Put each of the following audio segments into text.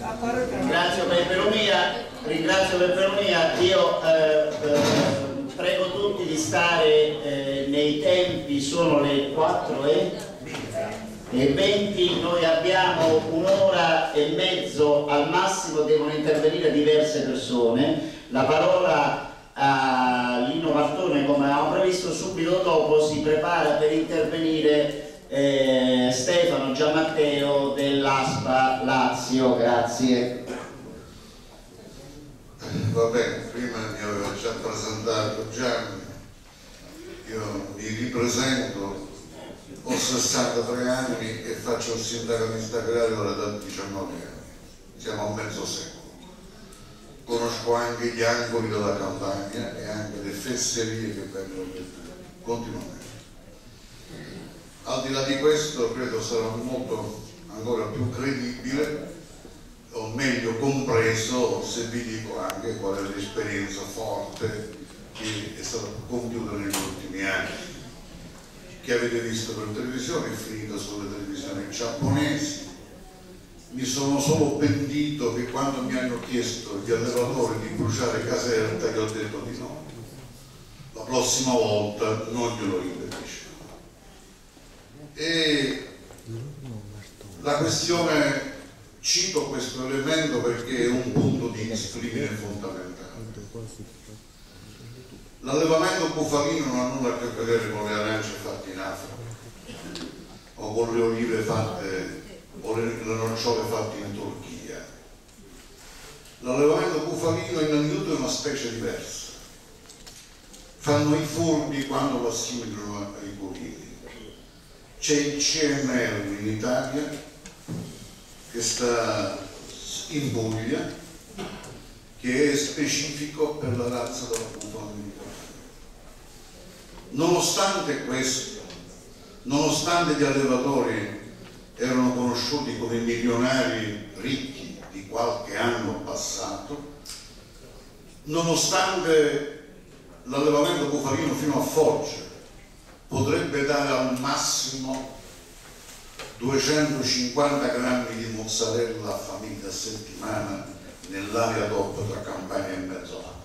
Ringrazio Peperonia, ringrazio Peperonia, io eh, eh, prego tutti di stare eh, nei tempi, sono le 4 e, e 20, noi abbiamo un'ora e mezzo, al massimo devono intervenire diverse persone, la parola a Lino Martone come avevamo previsto, subito dopo si prepara per intervenire eh, Stefano Giammatteo dell'ASPA Lazio, grazie. Va bene, prima mi aveva già presentato Gianni, io mi ripresento, ho 63 anni e faccio il sindacalista agrario da 19 anni, siamo a mezzo secolo. Conosco anche gli angoli della campagna e anche le fesserie che vengono continuamente al di là di questo credo sarà molto ancora più credibile o meglio compreso se vi dico anche qual è l'esperienza forte che è stata compiuta negli ultimi anni. Che avete visto per televisione è finita sulle televisioni giapponesi. Mi sono solo pentito che quando mi hanno chiesto gli allevatori di bruciare Caserta gli ho detto di no. La prossima volta non glielo impedisco e la questione, cito questo elemento perché è un punto di discrimine fondamentale. L'allevamento bufalino non ha nulla a che vedere con le arance fatte in Africa o con le olive fatte o le, le nocciole fatte in Turchia. L'allevamento bufalino innanzitutto è una specie diversa. Fanno i furbi quando lo assimilano ai bovini c'è il CMR in Italia che sta in Puglia che è specifico per la razza della bufala mediterranea. Nonostante questo, nonostante gli allevatori erano conosciuti come milionari ricchi di qualche anno passato, nonostante l'allevamento bufalino fino a Foggia potrebbe dare al massimo 250 grammi di mozzarella a famiglia a settimana nell'area dopo tra Campania e Mezzolanza.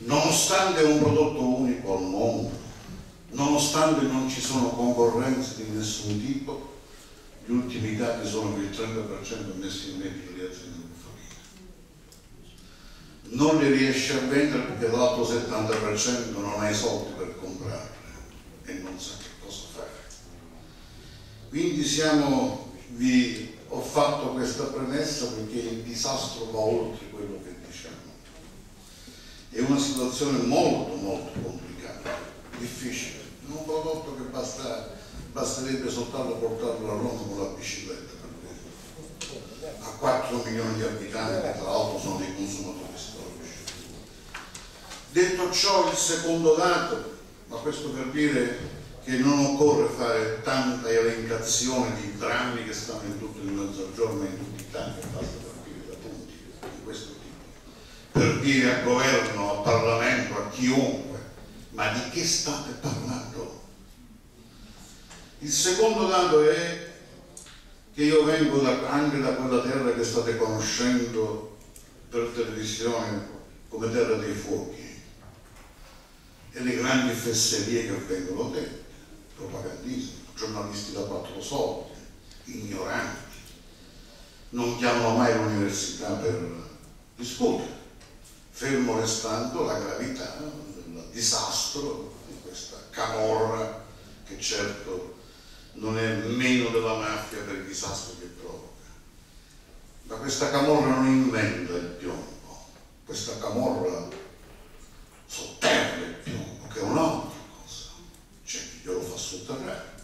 Nonostante un prodotto unico al mondo, nonostante non ci sono concorrenze di nessun tipo, gli ultimi dati sono che il 30% messi in medio le aziende non li riesce a vendere perché l'altro 70% non ha i soldi non sa che cosa fare. Quindi siamo, vi ho fatto questa premessa perché il disastro va oltre quello che diciamo. È una situazione molto molto complicata, difficile. Un prodotto che basta, basterebbe soltanto portarlo a Roma con la bicicletta a 4 milioni di abitanti che tra l'altro sono dei consumatori Detto ciò, il secondo dato, ma questo per dire che non occorre fare tanta elencazione di drammi che stanno in tutto il mezzogiorno e in tutti i tanti, basta partire da punti di questo tipo, per dire al governo, al Parlamento, a chiunque, ma di che state parlando? Il secondo dato è che io vengo da, anche da quella terra che state conoscendo per televisione come terra dei fuochi e le grandi fesserie che vengono dette, propagandismo, giornalisti da quattro soldi, ignoranti, non chiamano mai l'università per discutere, fermo restando la gravità del disastro di questa camorra che certo non è meno della mafia per il disastro che provoca. Ma questa camorra non inventa il piombo, questa camorra sotterra il piombo, che è un'altra cosa, c'è chi glielo fa sotterrare.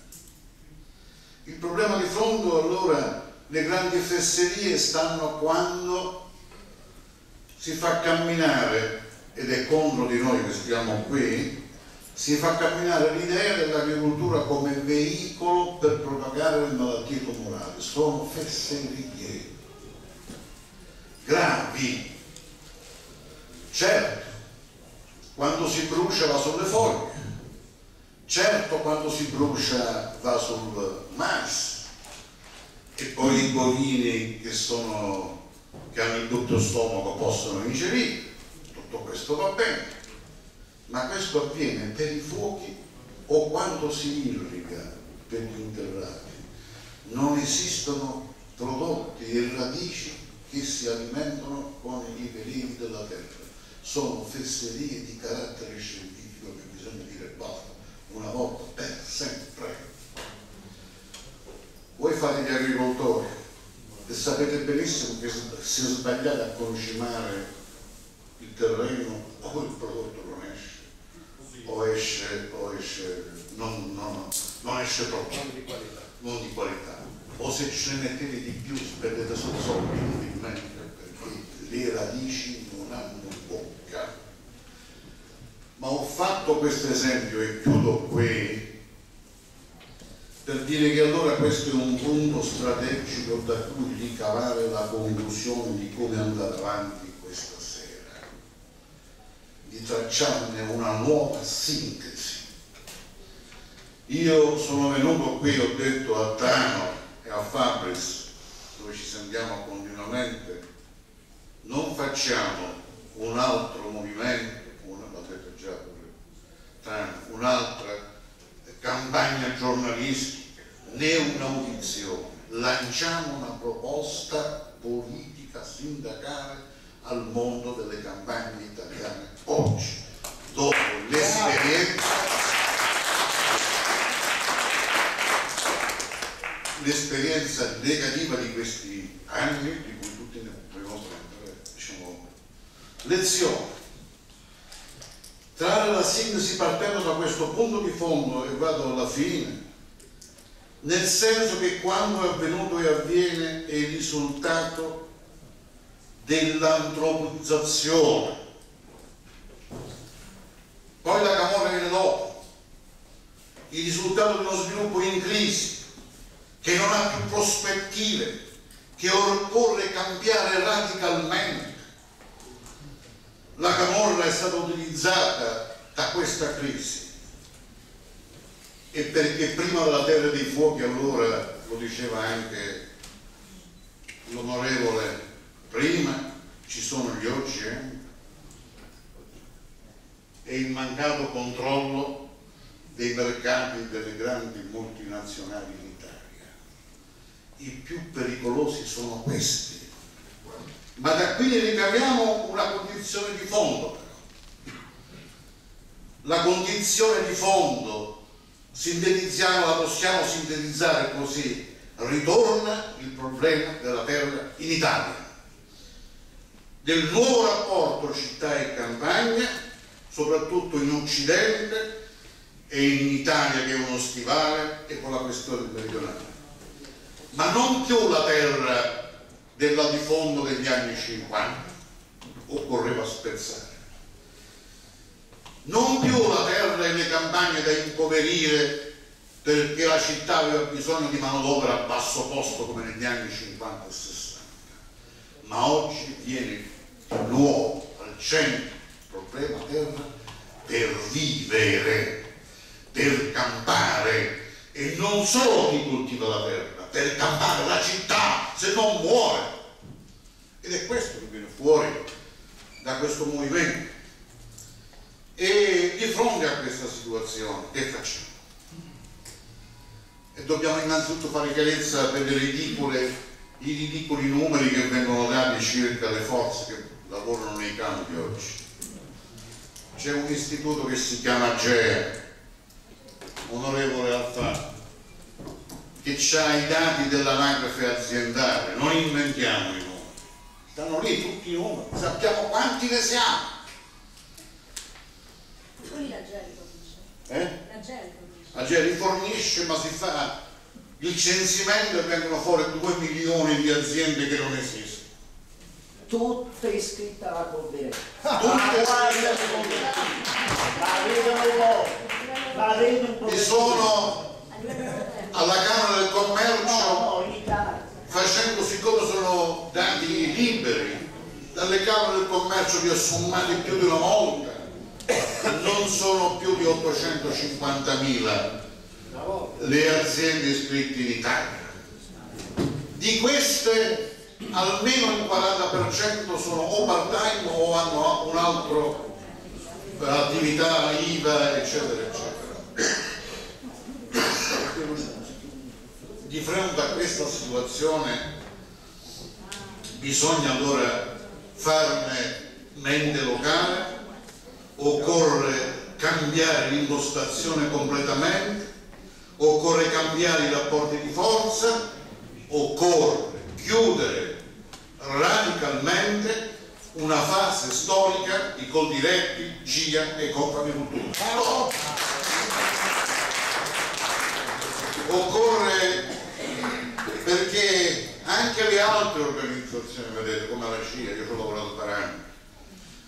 Il problema di fondo allora, le grandi fesserie stanno quando si fa camminare, ed è contro di noi che stiamo qui, si fa camminare l'idea dell'agricoltura come veicolo per propagare le malattie tumorali. Sono fesserie gravi. Certo, quando si brucia va sulle foglie, certo quando si brucia va sul mais, e poi i bovini che, sono, che hanno il doppio stomaco possono ingerire, tutto questo va bene, ma questo avviene per i fuochi o quando si irriga per gli interrati. Non esistono prodotti e radici che si alimentano con i veleni della terra. Sono fesserie di carattere scientifico che bisogna dire basta, una volta per sempre. Fate gli agricoltori. E sapete benissimo che se sbagliate a concimare il terreno o il prodotto non esce, o esce, o esce non, non, non esce troppo, non di qualità. O se ce ne mettete di più spendete solo soldi inutilmente perché le radici non hanno bocca. Ma ho fatto questo esempio e chiudo qui per dire che allora questo è un punto strategico da cui ricavare la conclusione di come andare avanti questa sera, di tracciarne una nuova sintesi. Io sono venuto qui, ho detto a Tano, a Fabris, dove ci sentiamo continuamente, non facciamo un altro movimento, una, l'avete già un'altra campagna giornalistica né un'audizione, lanciamo una proposta politica sindacale al mondo delle campagne italiane oggi, dopo l'esperienza negativa di questi anni, di cui tutti ne dobbiamo prendere diciamo, lezione. Trarre la sintesi partendo da questo punto di fondo e vado alla fine, nel senso che quando è avvenuto e avviene è il risultato dell'antropizzazione. Poi la camorra viene dopo, il risultato di uno sviluppo in crisi, che non ha più prospettive, che occorre cambiare radicalmente. La camorra è stata utilizzata da questa crisi. E perché prima della terra dei fuochi allora, lo diceva anche l'onorevole prima, ci sono gli OGM e il mancato controllo dei mercati delle grandi multinazionali i più pericolosi sono questi. Ma da qui ne ricaviamo una condizione di fondo. La condizione di fondo, sintetizziamo, la possiamo sintetizzare così, ritorna il problema della terra in Italia, del nuovo rapporto città e campagna, soprattutto in Occidente e in Italia che è uno stivale e con la questione meridionale. Ma non più la terra del latifondo degli anni 50, occorreva spezzare. Non più la terra e le campagne da impoverire perché la città aveva bisogno di manodopera a basso costo come negli anni 50 e 60, ma oggi viene di nuovo al centro il problema terra per vivere, per campare e non solo chi coltiva la terra, per campare la città, se non muore. Ed è questo che viene fuori da questo movimento. E di fronte a questa situazione, che facciamo? E dobbiamo innanzitutto fare chiarezza per le ridicole, i ridicoli numeri che vengono dati circa le forze che lavorano nei campi oggi. C'è un istituto che si chiama GEA, onorevole Alfano, che ha i dati dell'anagrafe aziendale, non inventiamo i numeri, stanno lì tutti i numeri, sappiamo quanti ne siamo. Lui la Geri fornisce. Eh? La Geri fornisce. La ma si fa il censimento e vengono fuori 2 milioni di aziende che non esistono. Tutte iscritte alla conferenza. Tutte Ma vedono un po', ma vedono un po'. E sono alla Camera del Commercio facendo siccome sono dati liberi dalle Camere del Commercio li ho sommati più di una volta. Non sono più di 850.000 le aziende iscritte in Italia. Di queste almeno il 40% sono o part time o hanno un'altra attività IVA eccetera eccetera. Di fronte a questa situazione bisogna allora farne mente locale, occorre cambiare l'impostazione completamente, occorre cambiare i rapporti di forza, occorre chiudere radicalmente una fase storica di Coldiretti, CIA e Confagricoltura. Occorre perché anche le altre organizzazioni, vedete, come la CIA, io ci ho lavorato per anni,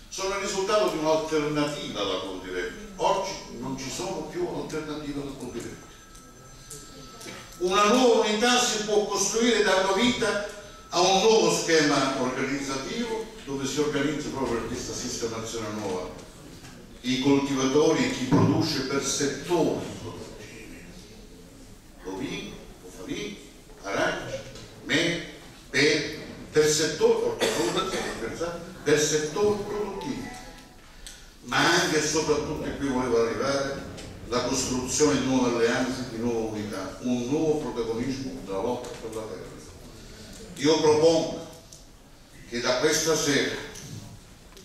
sono il risultato di un'alternativa alla Coldiretti. Oggi non ci sono più alternative alla Coldiretti. Una nuova unità si può costruire dando vita a un nuovo schema organizzativo dove si organizza proprio questa sistemazione nuova i coltivatori e chi produce per settori produttivi bovini, bufalini, mele, pere per settori per settori produttivi ma anche e soprattutto e qui volevo arrivare la costruzione di nuove alleanze, di nuove unità, un nuovo protagonismo della lotta per la terra. Io propongo che da questa sera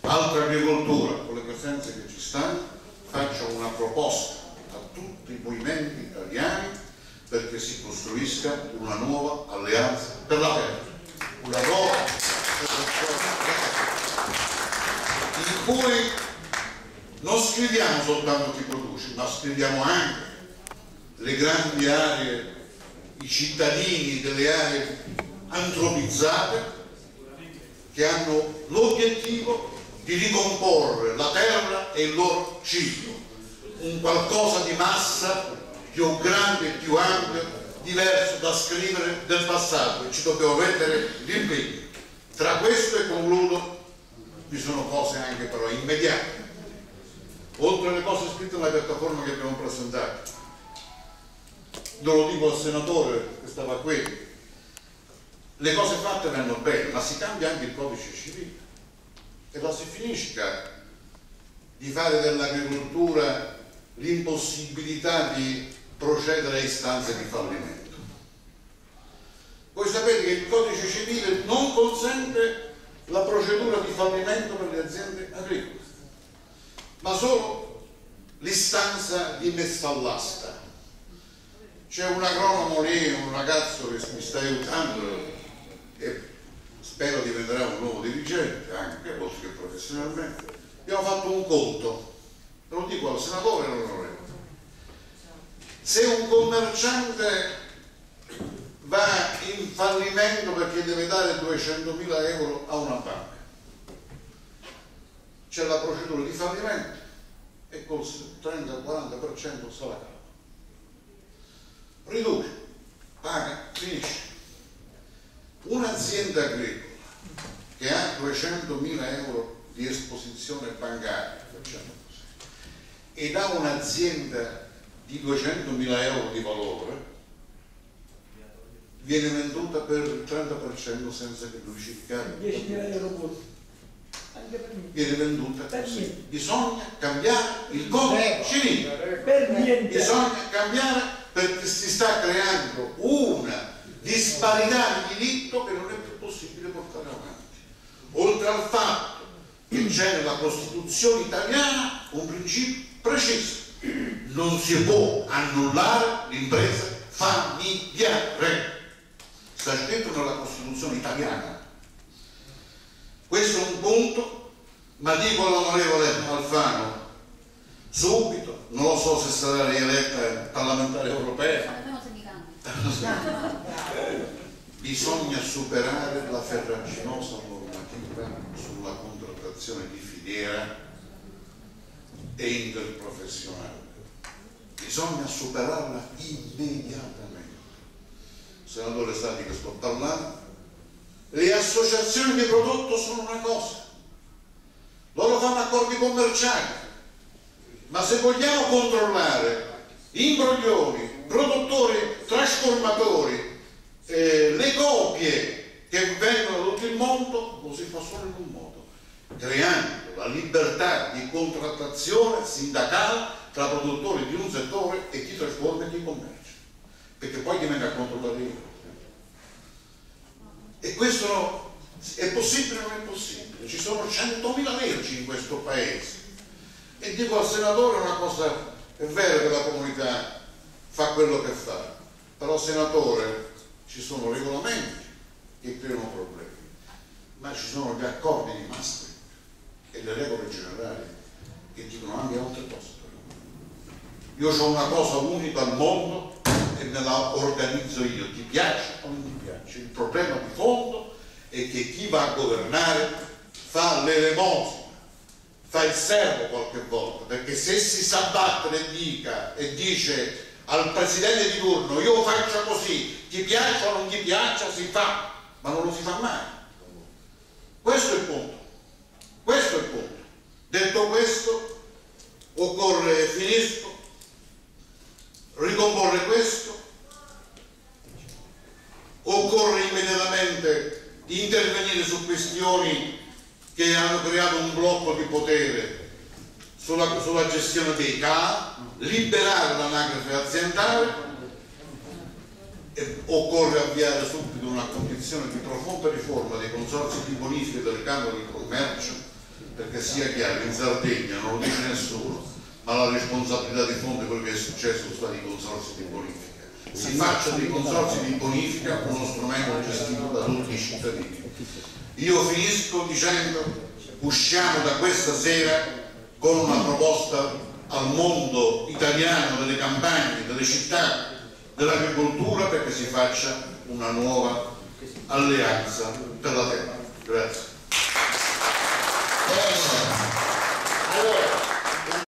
altra agricoltura, con le presenze che ci stanno, faccia una proposta a tutti i movimenti italiani perché si costruisca una nuova alleanza per la terra, una nuova in cui non scriviamo soltanto chi produce, ma scriviamo anche le grandi aree, i cittadini delle aree antropizzate che hanno l'obiettivo di ricomporre la terra e il loro cibo, un qualcosa di massa più grande, più ampio, diverso da scrivere del passato e ci dobbiamo mettere l'impegno. Tra questo e concludo vi sono cose anche però immediate. Oltre alle cose scritte nella piattaforma che abbiamo presentato, lo dico al senatore che stava qui, le cose fatte vanno bene, ma si cambia anche il codice civile e la si finisca di fare dell'agricoltura l'impossibilità di procedere a istanze di fallimento. Voi sapete che il codice civile non consente la procedura di fallimento per le aziende agricole, ma solo l'istanza di messa all'asta. C'è un agronomo lì, un ragazzo che mi sta aiutando, e spero diventerà un nuovo dirigente anche, oltre che professionalmente, abbiamo fatto un conto, lo dico al senatore e all'onorevole. Se un commerciante va in fallimento perché deve dare 200.000 euro a una banca, c'è la procedura di fallimento e col 30-40% se la cava. Riduce, paga, finisce Un'azienda agricola che ha 200.000 euro di esposizione bancaria, facciamo così, ed ha un'azienda di 200.000 euro di valore, viene venduta per il 30% senza che lui ci ricarichi. 10.000 euro viene venduta così. Bisogna cambiare il codice civile. Bisogna cambiare perché si sta creando una disparità di diritto che non è più possibile portare avanti. Oltre al fatto che c'è nella Costituzione italiana un principio preciso, non si può annullare l'impresa familiare. Sta scritto nella Costituzione italiana. Questo è un punto, ma dico all'onorevole Alfano, subito, non lo so se sarà rieletta parlamentare europea, bisogna superare la ferraginosa normativa sulla contrattazione di filiera e interprofessionale. Bisogna superarla immediatamente. Senatore Stati che sto parlando, le associazioni di prodotto sono una cosa, loro fanno accordi commerciali, ma se vogliamo controllare imbroglioni, produttori, trasformatori eh, le copie che vengono da tutto il mondo lo si fa solo in un modo, creando la libertà di contrattazione sindacale tra produttori di un settore e chi trasforma e chi commercia, perché poi ti viene a controllare io. E questo è possibile o non è possibile? Ci sono 100.000 leggi in questo paese. E dico al senatore una cosa, è vero che la comunità fa quello che fa, però senatore ci sono regolamenti che creano problemi, ma ci sono gli accordi di Maastricht e le regole generali che dicono anche altre cose. Io ho una cosa unica al mondo e me la organizzo io, ti piace o non ti piace. Il problema di fondo è che chi va a governare fa l'elemosina, fa il servo qualche volta, perché se si sa battere e dica e dice al presidente di turno io faccio così, ti piaccia o non ti piaccia, si fa, ma non lo si fa mai. Questo è il punto. Questo è il punto. Detto questo, occorre, finisco, ricomporre questo, occorre immediatamente intervenire su questioni che hanno creato un blocco di potere sulla, sulla gestione dei CA, liberare l'anagrafe aziendale e occorre avviare subito una condizione di profonda riforma dei consorzi di bonifica delle Camere di Commercio perché sia chiaro, in Sardegna non lo dice nessuno, ma la responsabilità di fondo è quello che è successo sono stati i consorsi di bonifica. Si faccia dei consorsi di bonifica uno strumento gestito da tutti i cittadini. Io finisco dicendo usciamo da questa sera con una proposta al mondo italiano delle campagne, delle città, dell'agricoltura perché si faccia una nuova alleanza per la terra. Grazie.